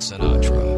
Sinatra,